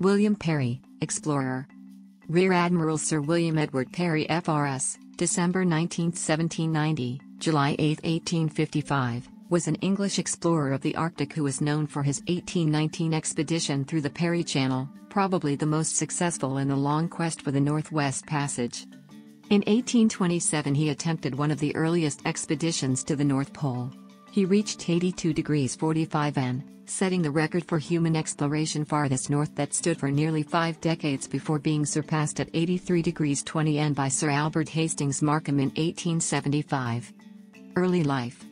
William Parry, explorer. Rear Admiral Sir William Edward Parry FRS, December 19, 1790, July 8, 1855, was an English explorer of the Arctic who was known for his 1819 expedition through the Parry Channel, probably the most successful in the long quest for the Northwest Passage. In 1827 he attempted one of the earliest expeditions to the North Pole. He reached 82 degrees 45 N, setting the record for human exploration farthest north that stood for nearly five decades before being surpassed at 83 degrees 20 N by Sir Albert Hastings Markham in 1875. Early life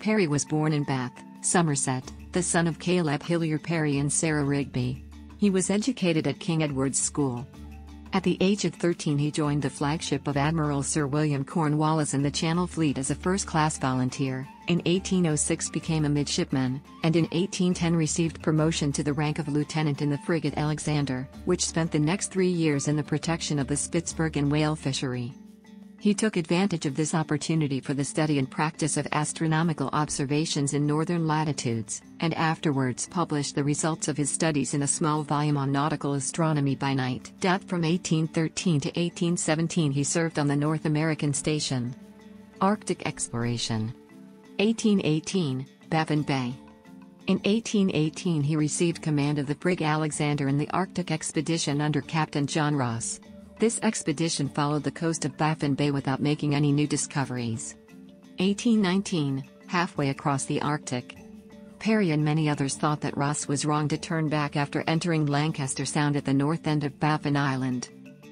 Parry was born in Bath, Somerset, the son of Caleb Hillier Parry and Sarah Rigby. He was educated at King Edward's School. At the age of 13 he joined the flagship of Admiral Sir William Cornwallis in the Channel Fleet as a first-class volunteer, in 1806 became a midshipman, and in 1810 received promotion to the rank of lieutenant in the frigate Alexander, which spent the next three years in the protection of the Spitsbergen whale fishery. He took advantage of this opportunity for the study and practice of astronomical observations in northern latitudes, and afterwards published the results of his studies in a small volume on nautical astronomy by night. From 1813 to 1817 he served on the North American Station. Arctic Exploration 1818, Baffin Bay. In 1818 he received command of the brig Alexander in the Arctic expedition under Captain John Ross. This expedition followed the coast of Baffin Bay without making any new discoveries. 1819, halfway across the Arctic. Parry and many others thought that Ross was wrong to turn back after entering Lancaster Sound at the north end of Baffin Island.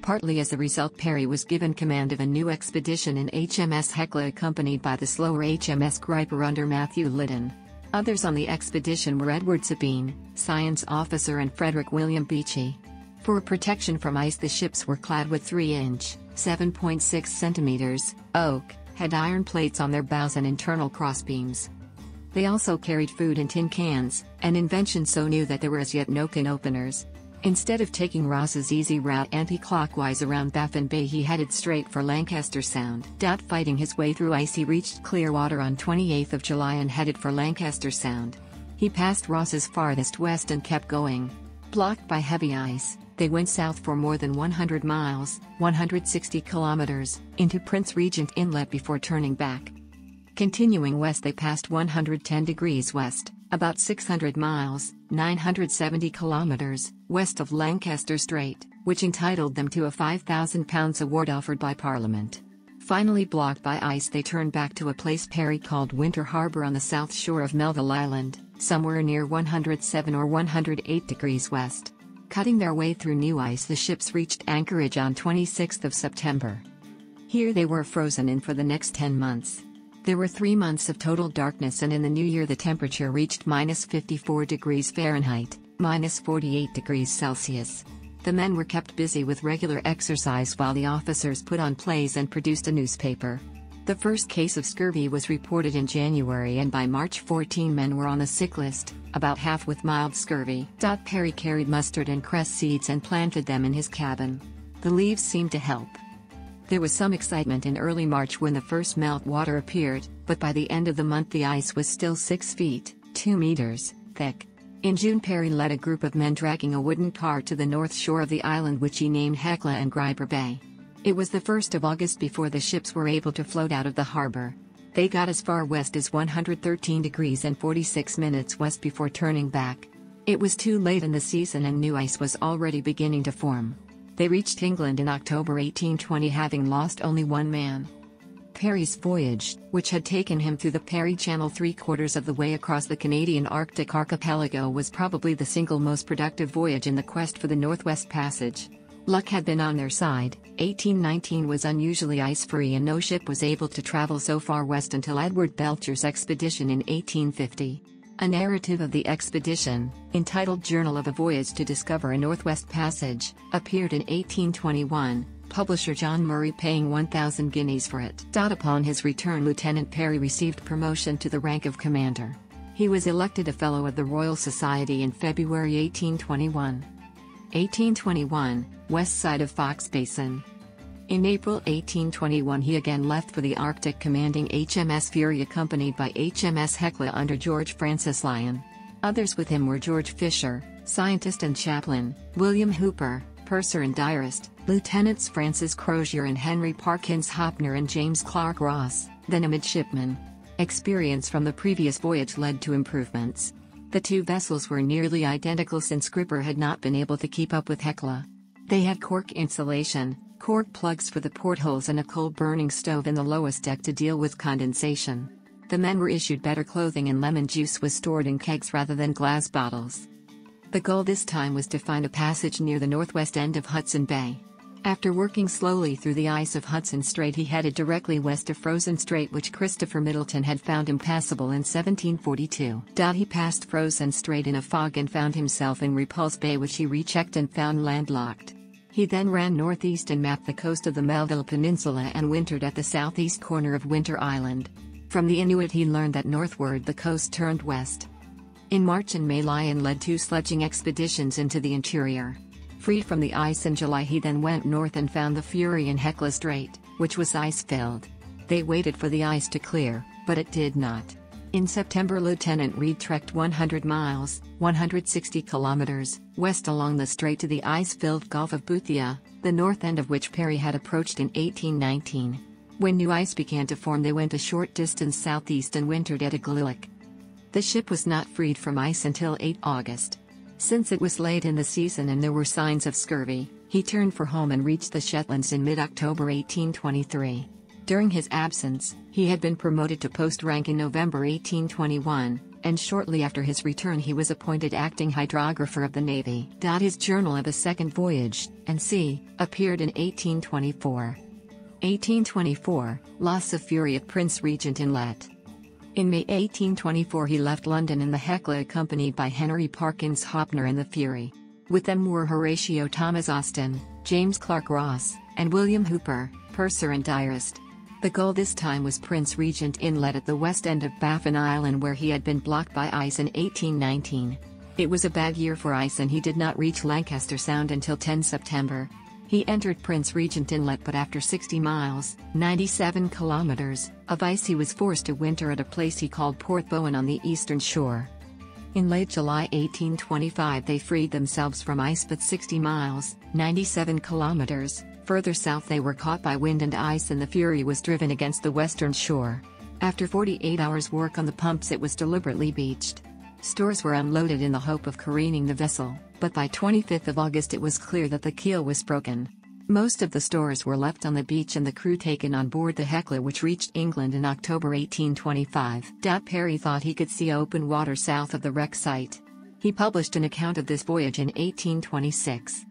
Partly as a result Parry was given command of a new expedition in HMS Hecla accompanied by the slower HMS Griper under Matthew Liddon. Others on the expedition were Edward Sabine, science officer and Frederick William Beechey. For protection from ice the ships were clad with 3-inch, 7.6 centimeters, oak, had iron plates on their bows and internal crossbeams. They also carried food in tin cans, an invention so new that there were as yet no can openers. Instead of taking Ross's easy route anti-clockwise around Baffin Bay he headed straight for Lancaster Sound. Doubt fighting his way through ice he reached Clearwater on 28 July and headed for Lancaster Sound. He passed Ross's farthest west and kept going. Blocked by heavy ice, they went south for more than 100 miles, 160 kilometers, into Prince Regent Inlet before turning back. Continuing west they passed 110 degrees west, about 600 miles, 970 kilometers, west of Lancaster Strait, which entitled them to a £5,000 award offered by Parliament. Finally blocked by ice they turned back to a place Parry called Winter Harbour on the south shore of Melville Island, somewhere near 107 or 108 degrees west. Cutting their way through new ice the ships reached anchorage on 26 September. Here they were frozen in for the next 10 months. There were three months of total darkness and in the new year the temperature reached minus 54 degrees Fahrenheit, minus 48 degrees Celsius. The men were kept busy with regular exercise while the officers put on plays and produced a newspaper. The first case of scurvy was reported in January and by March 14 men were on the sick list, about half with mild scurvy. Parry carried mustard and cress seeds and planted them in his cabin. The leaves seemed to help. There was some excitement in early March when the first melt water appeared, but by the end of the month the ice was still 6 feet, 2 meters, thick. In June Parry led a group of men dragging a wooden car to the north shore of the island which he named Hecla and Griper Bay. It was the 1st of August before the ships were able to float out of the harbor. They got as far west as 113 degrees and 46 minutes west before turning back. It was too late in the season and new ice was already beginning to form. They reached England in October 1820 having lost only one man. Parry's voyage, which had taken him through the Parry Channel three quarters of the way across the Canadian Arctic archipelago was probably the single most productive voyage in the quest for the Northwest Passage. Luck had been on their side, 1819 was unusually ice-free and no ship was able to travel so far west until Edward Belcher's expedition in 1850. A narrative of the expedition, entitled Journal of a Voyage to Discover a Northwest Passage, appeared in 1821, publisher John Murray paying 1,000 guineas for it. Upon his return Lieutenant Parry received promotion to the rank of commander. He was elected a Fellow of the Royal Society in February 1821. 1821, west side of Foxe Basin. In April 1821 he again left for the Arctic commanding HMS Fury accompanied by HMS Hecla under George Francis Lyon. Others with him were George Fisher, Scientist and chaplain, William Hooper, purser and diarist, Lieutenants Francis Crozier and Henry Parkyns Hoppner and James Clark Ross, then a midshipman. Experience from the previous voyage led to improvements. The two vessels were nearly identical since Griper had not been able to keep up with Hecla. They had cork insulation, cork plugs for the portholes and a coal burning stove in the lowest deck to deal with condensation. The men were issued better clothing and lemon juice was stored in kegs rather than glass bottles. The goal this time was to find a passage near the northwest end of Hudson Bay. After working slowly through the ice of Hudson Strait, he headed directly west of Frozen Strait, which Christopher Middleton had found impassable in 1742. He passed Frozen Strait in a fog and found himself in Repulse Bay, which he rechecked and found landlocked. He then ran northeast and mapped the coast of the Melville Peninsula and wintered at the southeast corner of Winter Island. From the Inuit, he learned that northward the coast turned west. In March and May Lyon led two sledging expeditions into the interior. Freed from the ice in July he then went north and found the Fury and Hecla Strait, which was ice-filled. They waited for the ice to clear, but it did not. In September Lieutenant Reed trekked 100 miles, 160 kilometers, west along the strait to the ice-filled Gulf of Boothia, the north end of which Parry had approached in 1819. When new ice began to form they went a short distance southeast and wintered at Igloolik. The ship was not freed from ice until 8 August. Since it was late in the season and there were signs of scurvy, he turned for home and reached the Shetlands in mid-October 1823. During his absence, he had been promoted to post rank in November 1821, and shortly after his return he was appointed acting hydrographer of the Navy. His journal of a second voyage, and C, appeared in 1824. 1824, Loss of Fury at Prince Regent Inlet. In May 1824 he left London in the Hecla accompanied by Henry Parkyns Hoppner and the Fury. With them were Horatio Thomas Austin, James Clark Ross, and William Hooper, purser and diarist. The goal this time was Prince Regent Inlet at the west end of Baffin Island where he had been blocked by ice in 1819. It was a bad year for ice and he did not reach Lancaster Sound until 10 September. He entered Prince Regent Inlet but after 60 miles, 97 kilometers, of ice he was forced to winter at a place he called Port Bowen on the eastern shore. In late July 1825 they freed themselves from ice but 60 miles, 97 kilometers, further south they were caught by wind and ice and the Fury was driven against the western shore. After 48 hours work on the pumps it was deliberately beached. Stores were unloaded in the hope of careening the vessel, but by 25 August it was clear that the keel was broken. Most of the stores were left on the beach and the crew taken on board the Hecla which reached England in October 1825. Parry thought he could see open water south of the wreck site. He published an account of this voyage in 1826.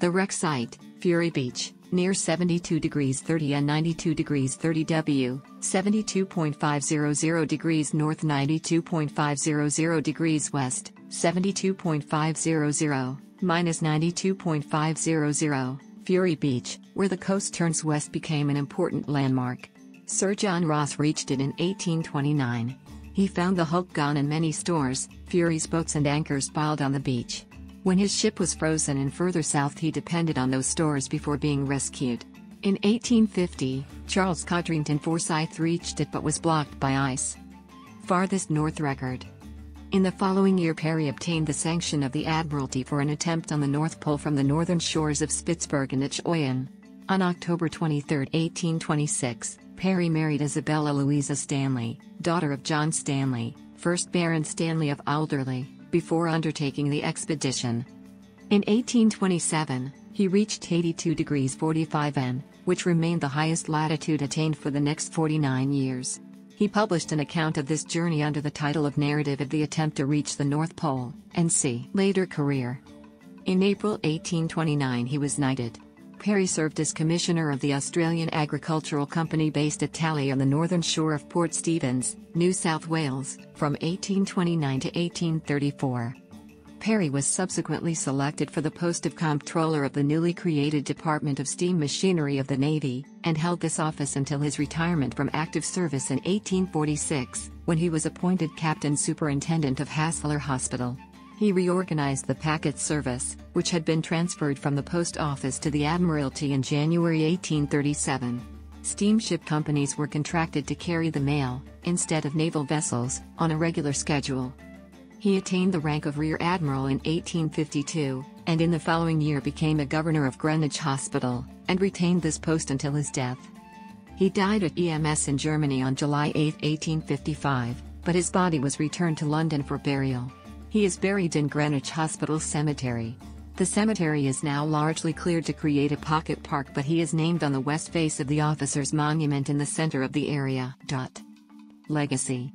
The wreck site, Fury Beach, near 72 degrees 30 and 92 degrees 30 W, 72.500 degrees north 92.500 degrees west, 72.500, minus 92.500, Fury Beach, where the coast turns west became an important landmark. Sir John Ross reached it in 1829. He found the hulk gone and many stores, Fury's boats and anchors piled on the beach. When his ship was frozen and further south he depended on those stores before being rescued. In 1850, Charles Codrington Forsyth reached it but was blocked by ice. Farthest north record. In the following year Parry obtained the sanction of the Admiralty for an attempt on the North Pole from the northern shores of Spitsbergen at Schoyen. On October 23, 1826, Parry married Isabella Louisa Stanley, daughter of John Stanley, 1st Baron Stanley of Alderley before undertaking the expedition. In 1827, he reached 82 degrees 45 N, which remained the highest latitude attained for the next 49 years. He published an account of this journey under the title of Narrative of the Attempt to Reach the North Pole, and see later career. In April 1829 he was knighted. Parry served as commissioner of the Australian Agricultural Company based at Tahlee on the northern shore of Port Stephens, New South Wales, from 1829 to 1834. Parry was subsequently selected for the post of Comptroller of the newly created Department of Steam Machinery of the Navy, and held this office until his retirement from active service in 1846, when he was appointed Captain Superintendent of Haslar Hospital. He reorganized the packet service, which had been transferred from the post office to the Admiralty in January 1837. Steamship companies were contracted to carry the mail, instead of naval vessels, on a regular schedule. He attained the rank of Rear Admiral in 1852, and in the following year became a governor of Greenwich Hospital, and retained this post until his death. He died at EMS in Germany on July 8, 1855, but his body was returned to London for burial. He is buried in Greenwich Hospital Cemetery. The cemetery is now largely cleared to create a pocket park but he is named on the west face of the officer's monument in the center of the area. Legacy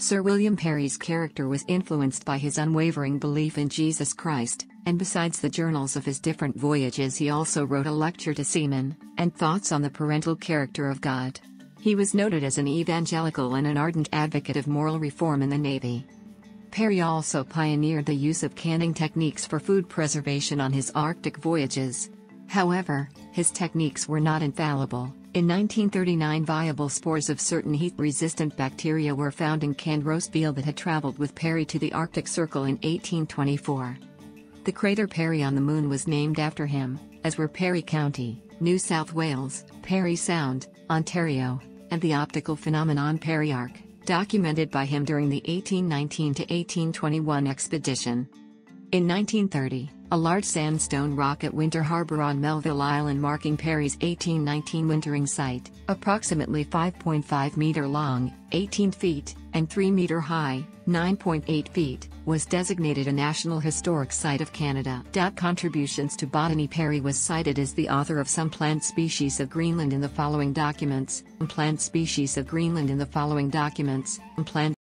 Sir William Parry's character was influenced by his unwavering belief in Jesus Christ, and besides the journals of his different voyages he also wrote a lecture to seamen, and thoughts on the parental character of God. He was noted as an evangelical and an ardent advocate of moral reform in the Navy. Parry also pioneered the use of canning techniques for food preservation on his Arctic voyages. However, his techniques were not infallible. In 1939, viable spores of certain heat resistant bacteria were found in canned roast veal that had traveled with Parry to the Arctic Circle in 1824. The crater Parry on the Moon was named after him, as were Parry County, New South Wales, Parry Sound, Ontario, and the optical phenomenon Parry Arc documented by him during the 1819 to 1821 expedition. In 1930, a large sandstone rock at Winter Harbor on Melville Island marking Parry's 1819 wintering site, approximately 5.5 meter long, 18 feet, and 3 meter high, 9.8 feet, was designated a National Historic Site of Canada. Contributions to botany Parry was cited as the author of some plant species of Greenland in the following documents, plant species of Greenland in the following documents, plant